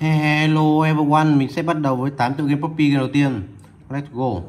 Hello everyone, mình sẽ bắt đầu với 8 tựa game Poppy game đầu tiên. Let's go.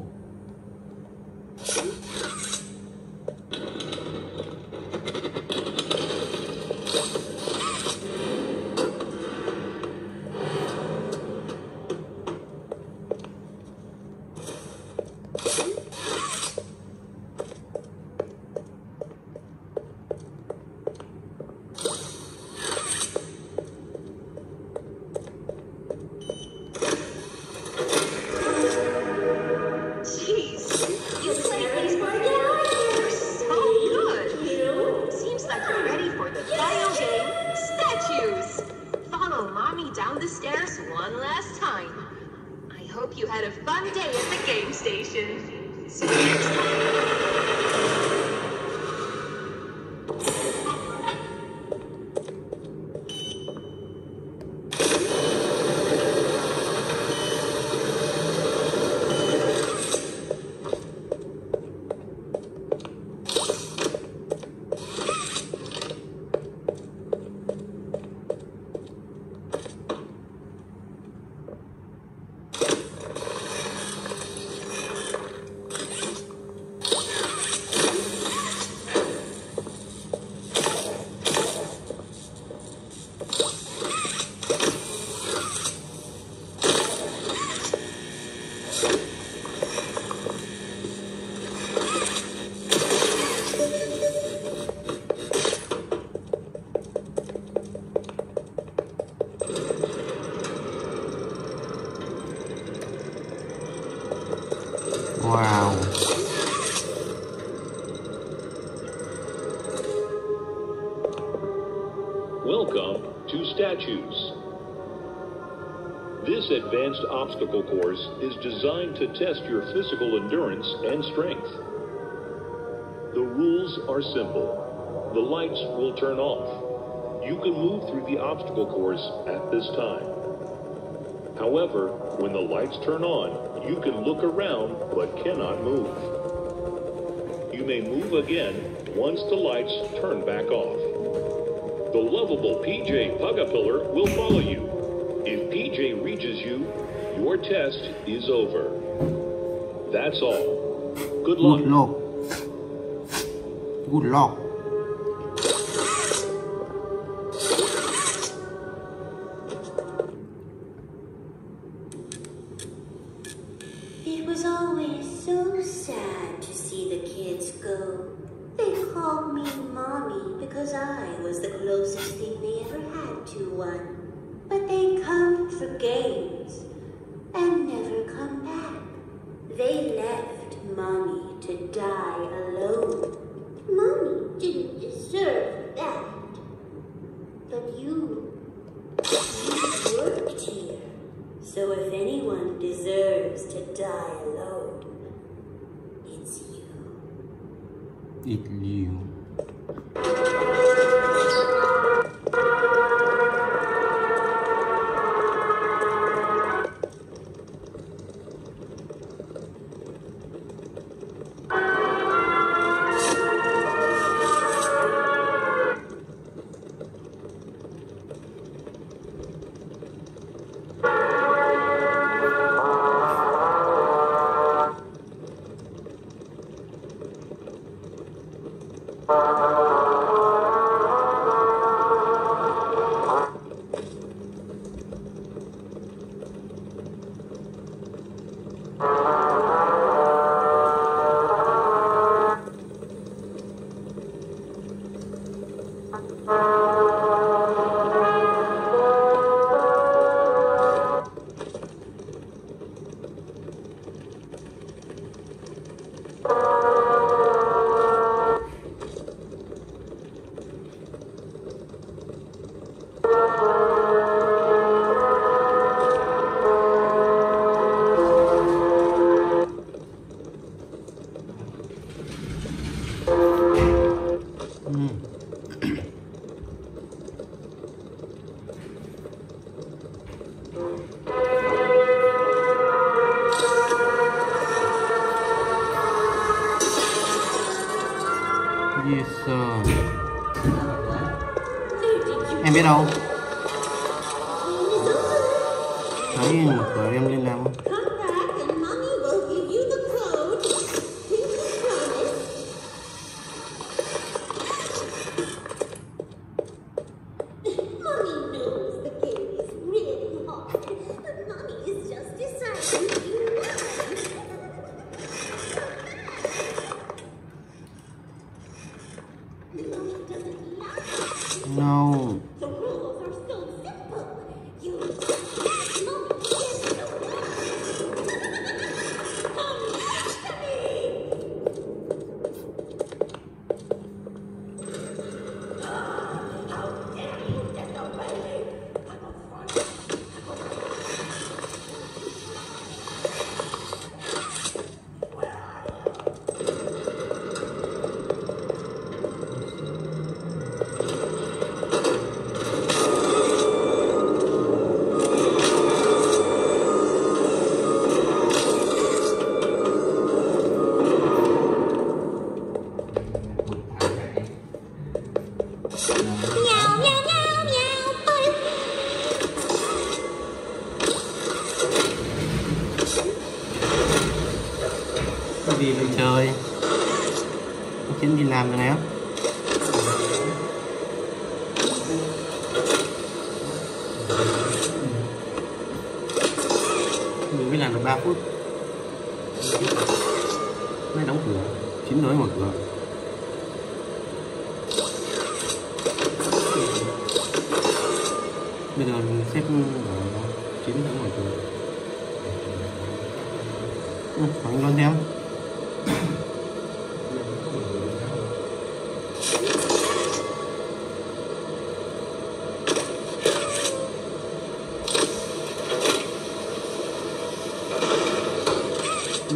Course is designed to test your physical endurance and strength. The rules are simple. The lights will turn off. You can move through the obstacle course at this time. However, when the lights turn on, you can look around but cannot move. You may move again once the lights turn back off. The lovable PJ Pugapillar will follow you. Test is over. That's all. Good luck. Good luck. Good luck. It was always so sad to see the kids go. They called me mommy because I was the closest thing they ever had to one. But they come for games and never come back. They left mommy to die alone. Mommy didn't deserve that. But you, you worked here. So if anyone deserves to die alone, it's you. It you.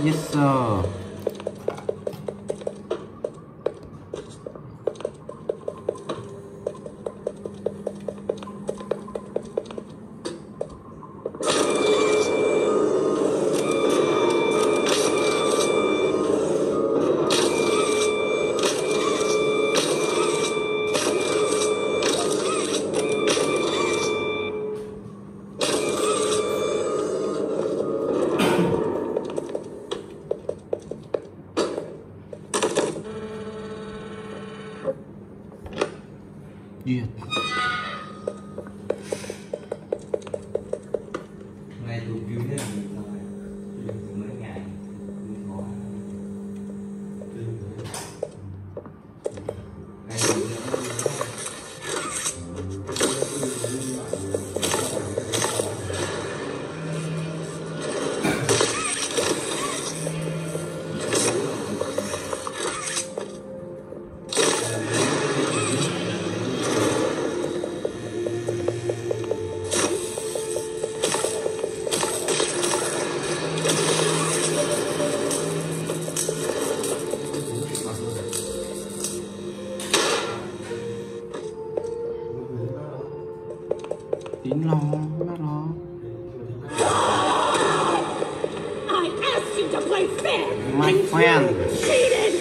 예스 yes, Tín lo, bác lo. I asked you to play fair. My and friend.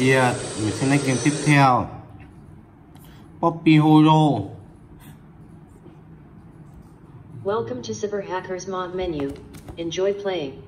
Yeah, mình sẽ lấy game tiếp theo Poppy Hero. To Cyber Hackers Mod menu. Enjoy playing.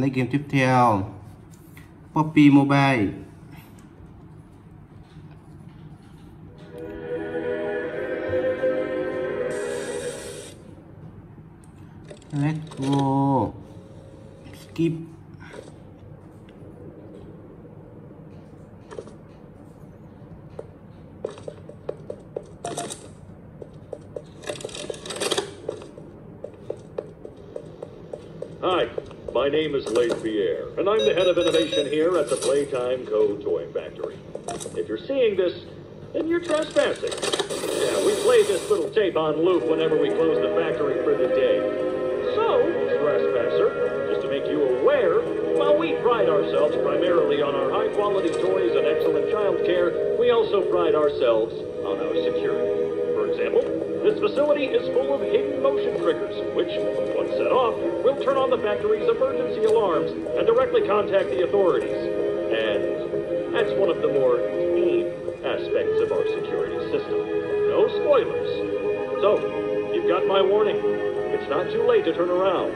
Lấy game tiếp theo. Poppy Mobile. Name is Leith Pierre, and I'm the head of innovation here at the Playtime Co. Toy Factory. If you're seeing this, then you're trespassing. Yeah, we play this little tape on loop whenever we close the factory for the day. So, trespasser, just to make you aware, while we pride ourselves primarily on our high-quality toys and excellent child care, we also pride ourselves on our security. This facility is full of hidden motion triggers, which, once set off, will turn on the factory's emergency alarms and directly contact the authorities. And that's one of the more tame aspects of our security system. No spoilers. So, you've got my warning. It's not too late to turn around.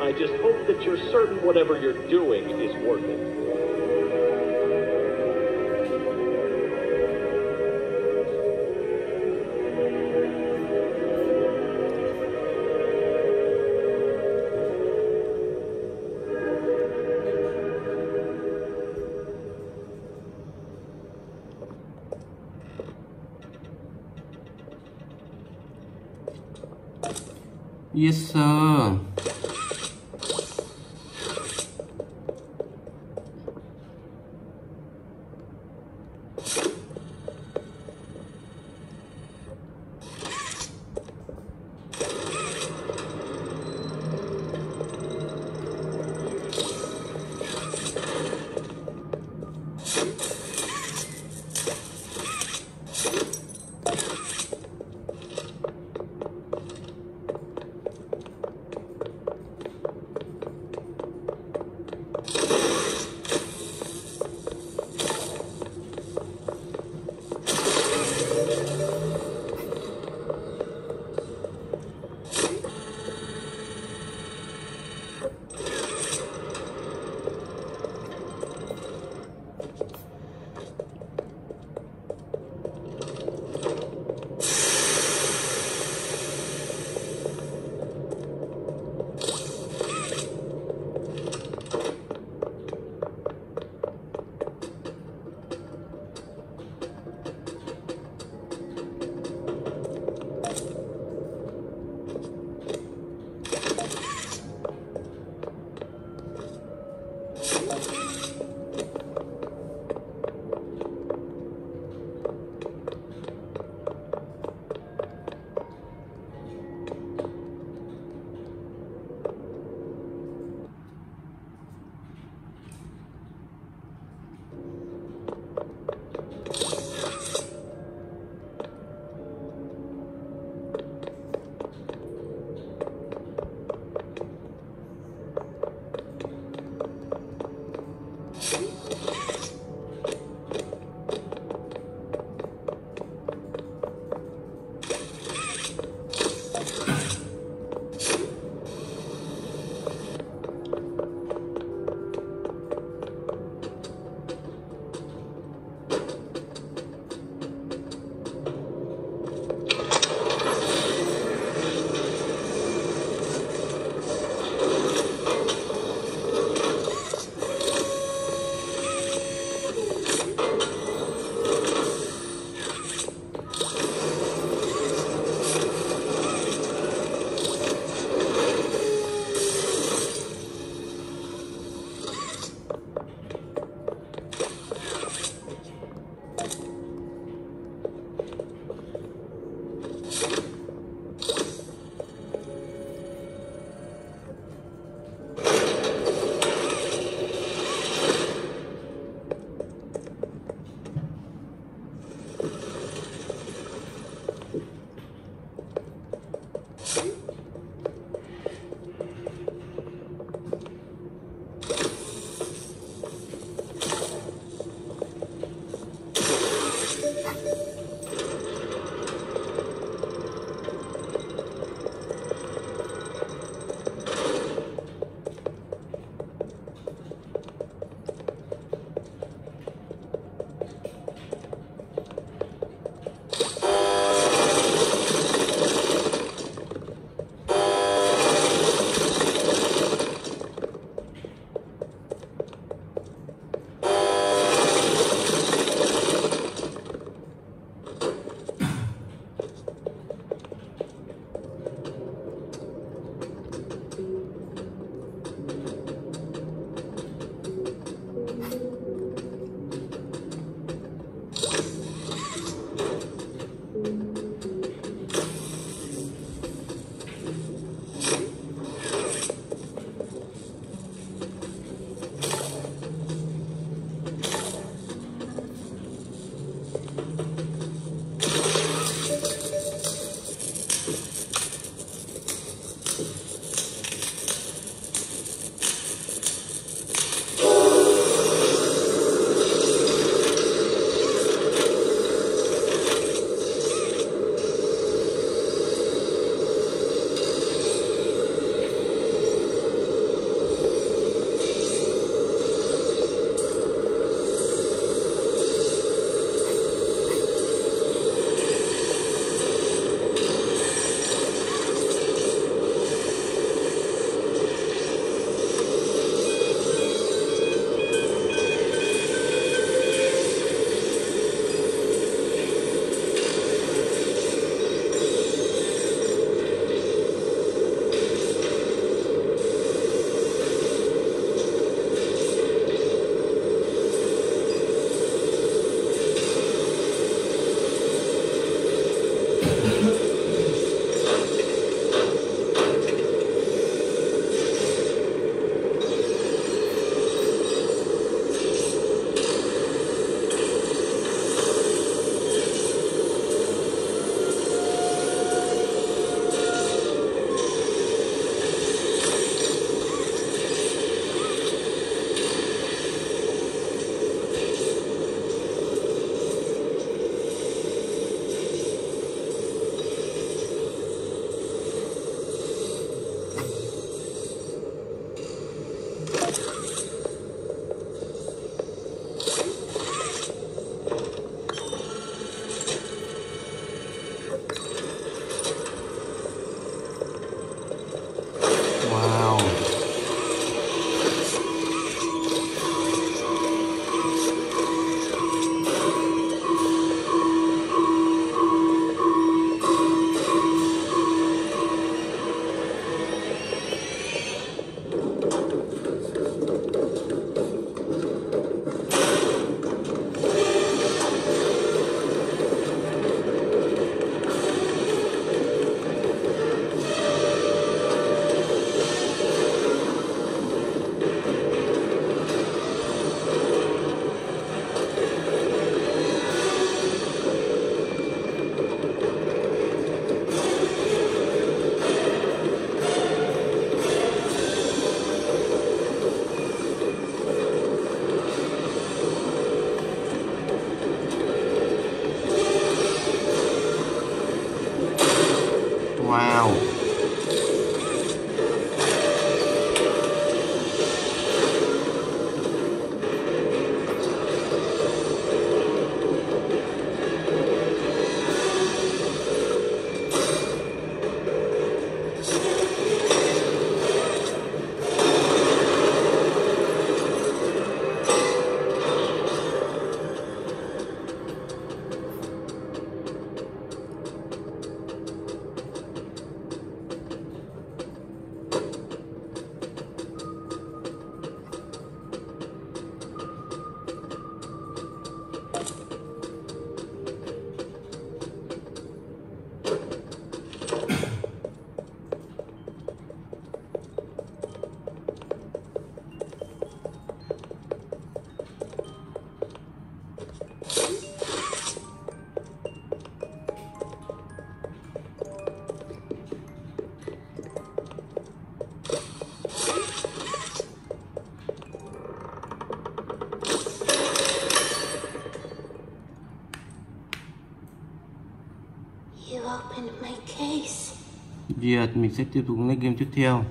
I just hope that you're certain whatever you're doing is worth it. Yes sir. duyệt mình sẽ tiếp tục lấy game tiếp theo.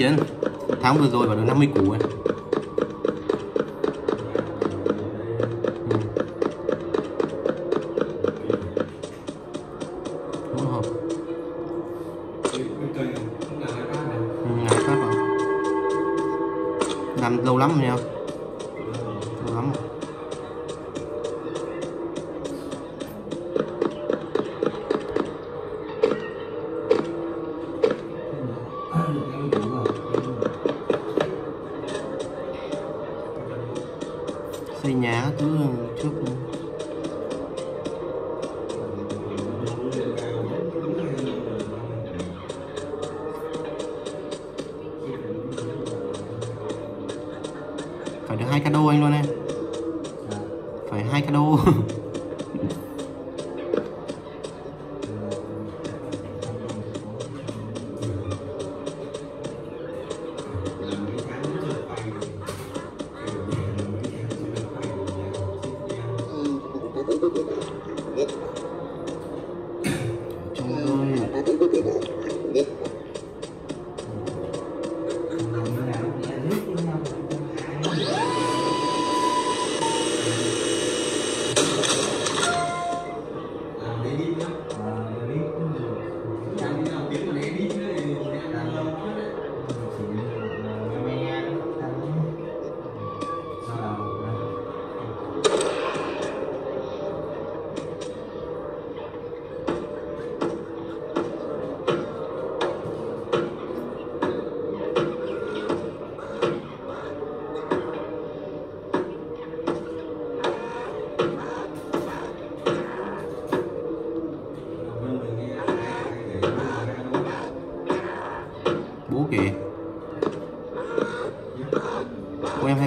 chiến. Tháng vừa rồi vào được 50 củ ấy. xây nhà các thứ trước.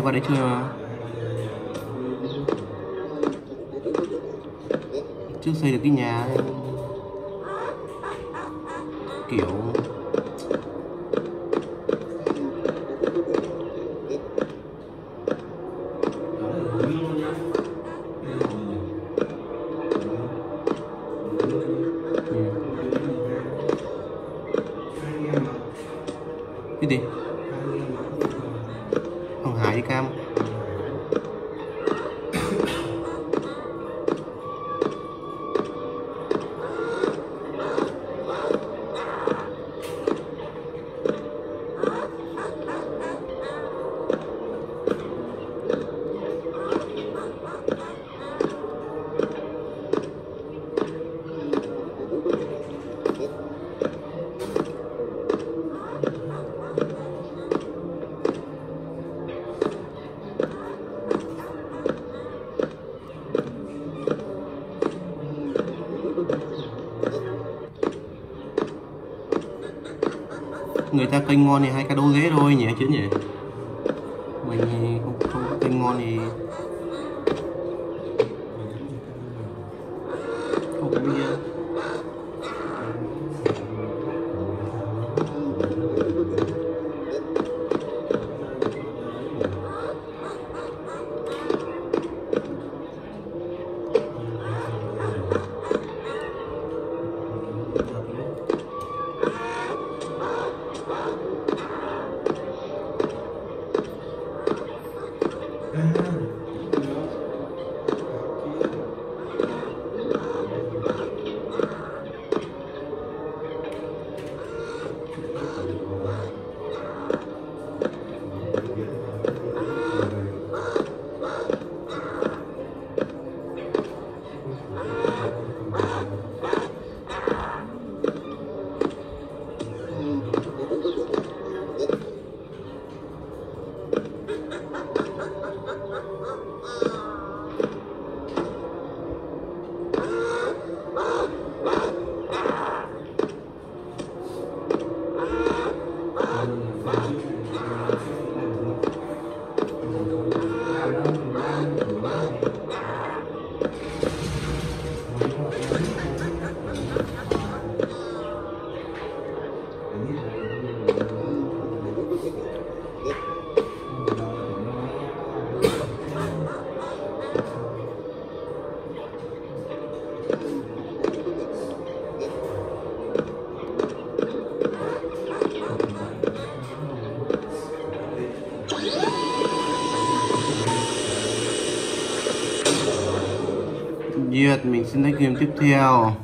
vào đấy chơi mà. Trước xây được cái nhà. tinh ngon thì hai cái đô ghế thôi nhỉ chứ nhỉ? Duyệt mình xin lấy game tiếp theo.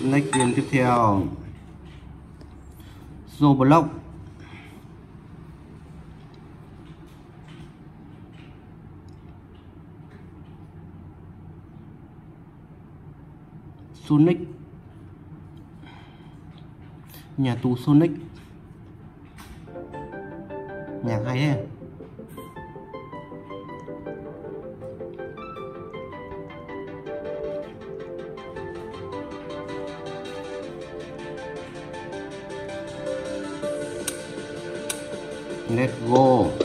Rồi next game tiếp theo. Roblox. Sonic. Nhà tù Sonic. ね、ウ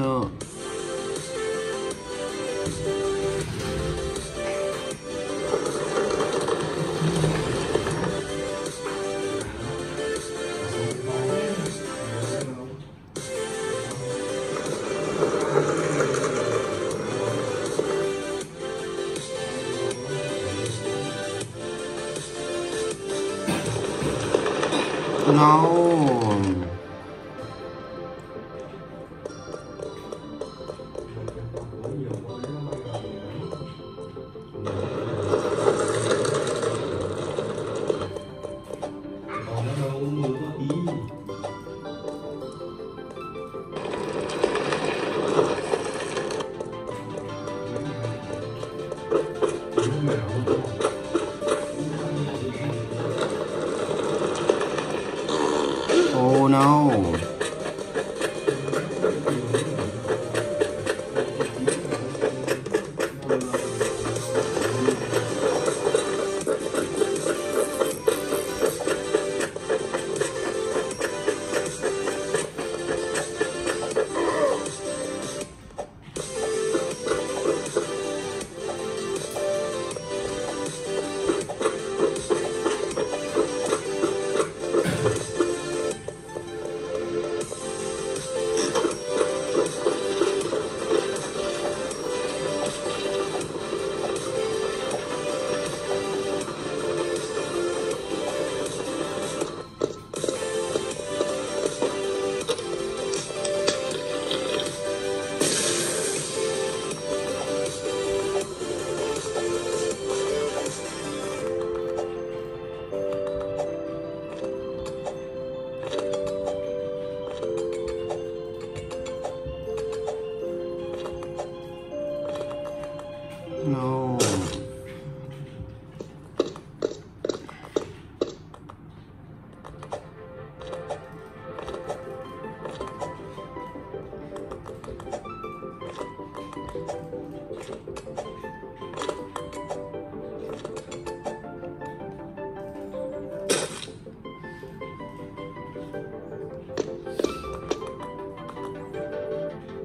Sir No